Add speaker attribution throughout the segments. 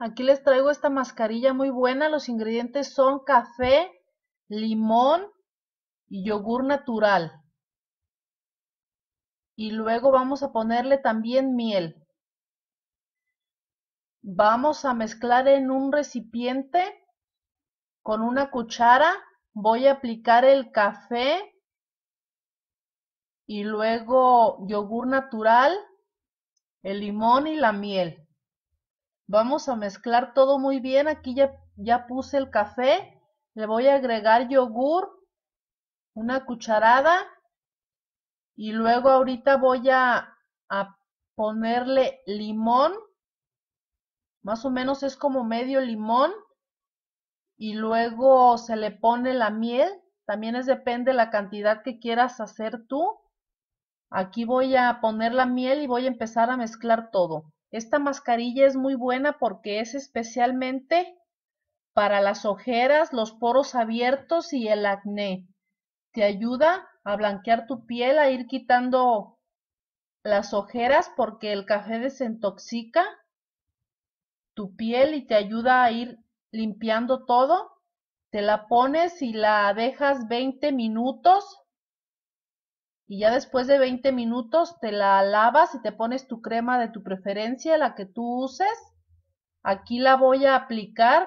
Speaker 1: Aquí les traigo esta mascarilla muy buena. Los ingredientes son café, limón y yogur natural. Y luego vamos a ponerle también miel. Vamos a mezclar en un recipiente con una cuchara. Voy a aplicar el café y luego yogur natural, el limón y la miel. Vamos a mezclar todo muy bien. Aquí ya, ya puse el café. Le voy a agregar yogur, una cucharada. Y luego ahorita voy a, a ponerle limón. Más o menos es como medio limón. Y luego se le pone la miel. También es depende de la cantidad que quieras hacer tú. Aquí voy a poner la miel y voy a empezar a mezclar todo. Esta mascarilla es muy buena porque es especialmente para las ojeras, los poros abiertos y el acné. Te ayuda a blanquear tu piel, a ir quitando las ojeras porque el café desintoxica tu piel y te ayuda a ir limpiando todo. Te la pones y la dejas 20 minutos y ya después de 20 minutos te la lavas y te pones tu crema de tu preferencia, la que tú uses. Aquí la voy a aplicar.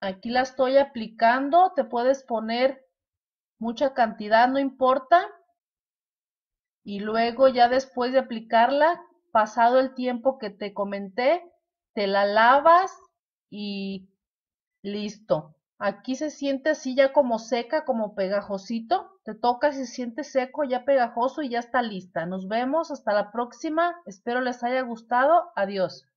Speaker 1: Aquí la estoy aplicando. Te puedes poner mucha cantidad, no importa. Y luego ya después de aplicarla, pasado el tiempo que te comenté, te la lavas y listo. Aquí se siente así ya como seca, como pegajosito. Te toca se siente seco, ya pegajoso y ya está lista. Nos vemos hasta la próxima. Espero les haya gustado. Adiós.